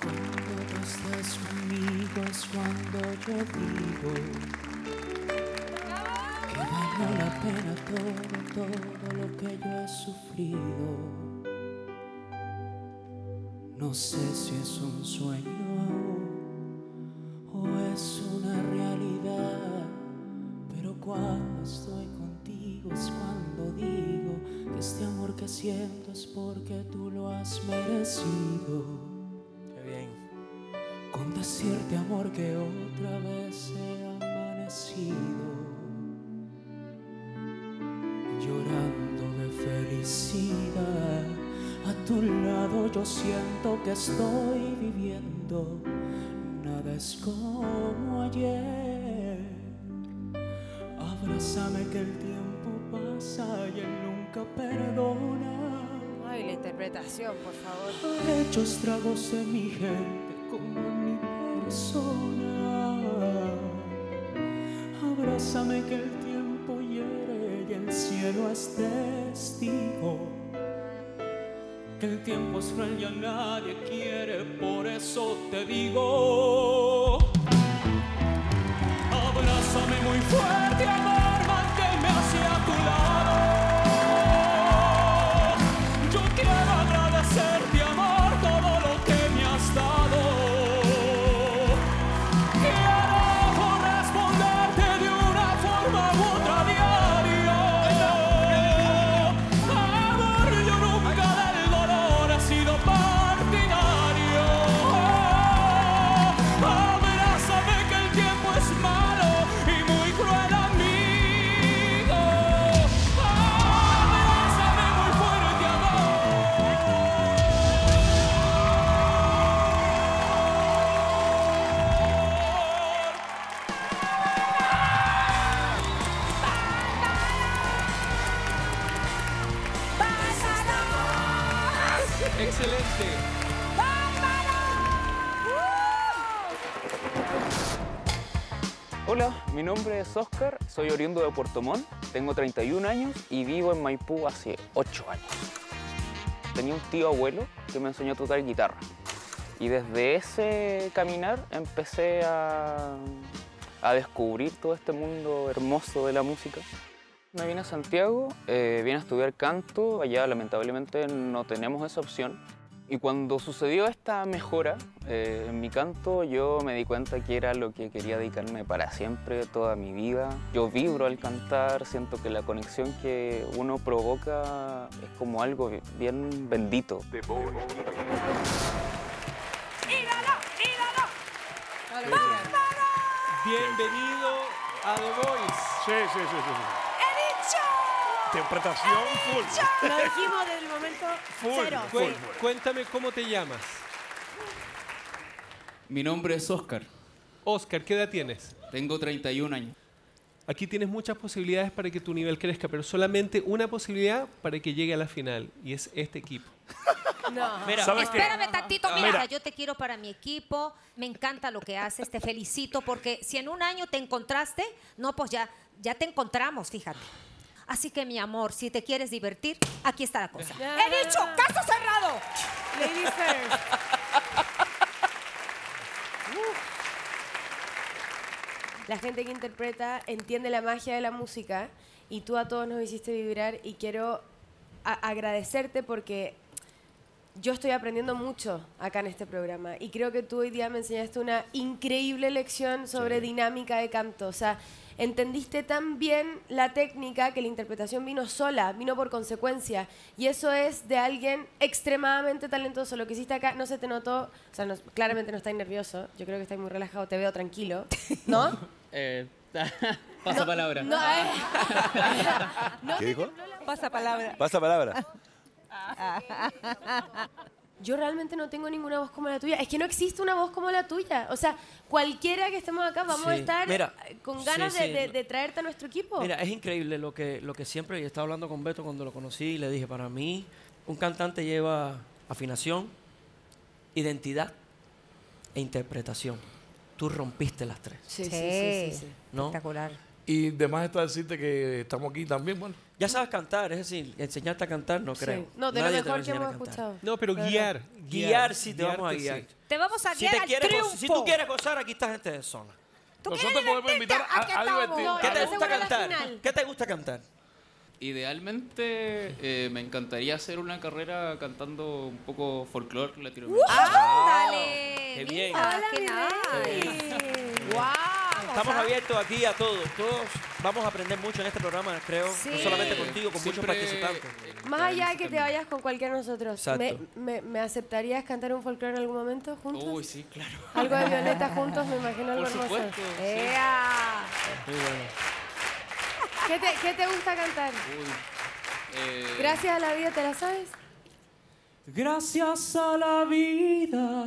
Cuando tú estás conmigo es cuando yo digo que valió la pena todo, todo lo que yo he sufrido. No sé si es un sueño o es una realidad, pero cuando estoy contigo es cuando digo que este amor que siento es porque tú lo has merecido. Qué bien. Con decirte amor que otra vez he amanecido llorando de felicidad. A tu lado yo siento que estoy viviendo. Nada es como ayer. Abrázame que el tiempo pasa y él nunca perdona. Ay, la interpretación, por favor. Ha hecho estragos en mi gente como en mi persona. Abrázame que el tiempo hiere y el cielo es testigo. Que el tiempo es cruel y a nadie quiere, por eso te digo. Abrázame muy fuerte, Excelente. Hola, mi nombre es Oscar, soy oriundo de Puerto Montt, tengo 31 años y vivo en Maipú hace 8 años. Tenía un tío abuelo que me enseñó a tocar guitarra y desde ese caminar empecé a, a descubrir todo este mundo hermoso de la música. Me vine a Santiago, eh, vine a estudiar canto, allá lamentablemente no tenemos esa opción. Y cuando sucedió esta mejora eh, en mi canto, yo me di cuenta que era lo que quería dedicarme para siempre, toda mi vida. Yo vibro al cantar, siento que la conexión que uno provoca es como algo bien bendito. Bienvenido a The Voice. Sí, sí, sí, sí. Interpretación full. Lo dijimos desde el momento Full, cero. full. Cuéntame cómo te llamas. Mi nombre es Oscar, Oscar, ¿qué edad tienes? tengo 31 años. Aquí tienes muchas posibilidades para que tu nivel crezca, pero solamente una posibilidad para que llegue a la final, y es este equipo. No. ¿Sabes qué? Espérame tantito, mira, Mira. yo te quiero para mi equipo, me encanta lo que haces, te felicito porque si en un año te encontraste, no, pues ya, ya te encontramos, fíjate. Así que mi amor, si te quieres divertir, aquí está la cosa. He dicho, caso cerrado. Ladies first. La gente que interpreta entiende la magia de la música y tú a todos nos hiciste vibrar y quiero agradecerte porque yo estoy aprendiendo mucho acá en este programa y creo que tú hoy día me enseñaste una increíble lección sobre dinámica de canto. O sea, entendiste tan bien la técnica que la interpretación vino sola, vino por consecuencia. Y eso es de alguien extremadamente talentoso. Lo que hiciste acá no se te notó, o sea, no- claramente no estás nervioso. Yo creo que estás muy relajado, te veo tranquilo, ¿no? Eh, pasa palabra. No, eh. No ¿Qué dijo? Pasa palabra. Pasa palabra. Yo realmente no tengo ninguna voz como la tuya. Es que no existe una voz como la tuya. O sea, cualquiera que estemos acá vamos a estar mira, con ganas sí, de, sí. de- de traerte a nuestro equipo. Mira, es increíble lo que, lo que siempre, y estaba hablando con Beto cuando lo conocí y le dije, para mí, un cantante lleva afinación, identidad e interpretación. Tú rompiste las tres, sí, sí, Sí, sí, sí, sí. ¿no? espectacular. Y demás está decirte que estamos aquí también, bueno. Ya sabes cantar, es decir, enseñarte a cantar, no Sí. creo. No, de Nadie lo te va a mejor que enseñar a hemos cantar. escuchado. No, pero verdad. guiar. Guiar, sí, te vamos a guiar. sí. Te vamos a Si, guiar te al quieres go- triunfo. si tú quieres gozar, aquí está gente de zona. ¿Tú Nosotros podemos invitar a- a estamos. divertir. No, ¿Qué te gusta cantar? ¿Qué te gusta cantar? Idealmente eh, me encantaría hacer una carrera cantando un poco folclore latinoamericano. ¡Ándale! Qué bien. Hola, qué nice. ¡Wow! Estamos abiertos aquí a todos. Todos vamos a aprender mucho en este programa, creo. Sí. No solamente contigo, con muchos participantes. Más allá de también que te vayas con cualquiera de nosotros, ¿me, Exacto. me, me aceptarías cantar un folclore en algún momento juntos? Uy, sí, claro. Algo de Violeta juntos, me imagino algo Por hermoso. supuesto. sí. ¡Ea! Muy bueno. ¿Qué te, ¿Qué te gusta cantar? Uy, eh, Gracias a la vida, ¿te la sabes? Gracias a la vida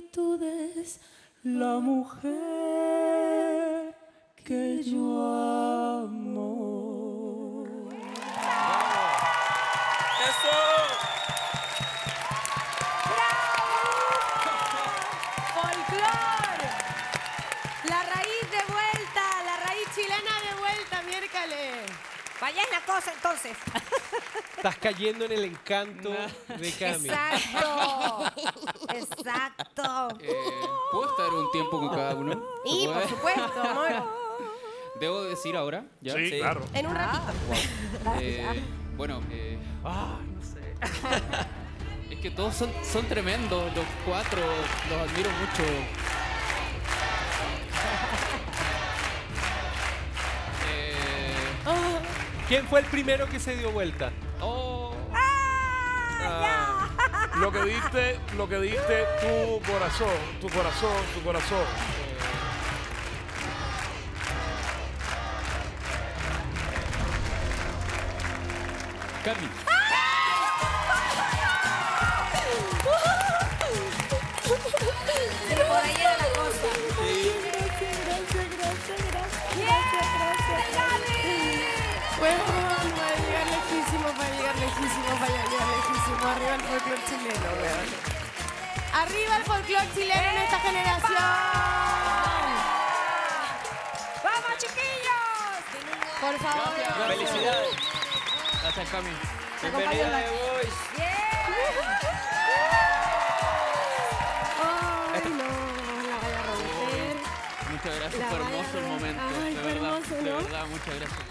multitudes la mujer que yo amo. ¡Eso! ¡Folclor! La raíz de vuelta, la raíz chilena de vuelta, miércoles. Vaya es la cosa entonces. Estás cayendo en el encanto de Cami. Exacto. Exacto. eh, ¿Puedo estar un tiempo con cada uno? Y ¿Se por supuesto, amor. ¿Debo decir ahora? ¿Ya? Sí, Sí. claro. En un ratito. Eh, bueno, eh, Ay, no sé. es que todos son, son tremendos, los cuatro, los admiro mucho. Eh, ¿Quién fue el primero que se dio vuelta? oh, Lo que diste, lo que diste tu corazón, tu corazón, tu corazón. Cami. Sí, por ahí era la cosa. Bueno, para llegar lejísimo, para llegar lejísimo, para llegar Arriba el folclore chileno, weón. Arriba el folclore chileno en esta generación. ¡Vamos, chiquillos! Por favor. ¡Felicidades! Gracias, Cami. ¡Bienvenida de Voice! Ay, no, la voy a romper. Muchas gracias, fue hermoso el momento. Ay, de verdad, hermoso, de verdad, muchas gracias.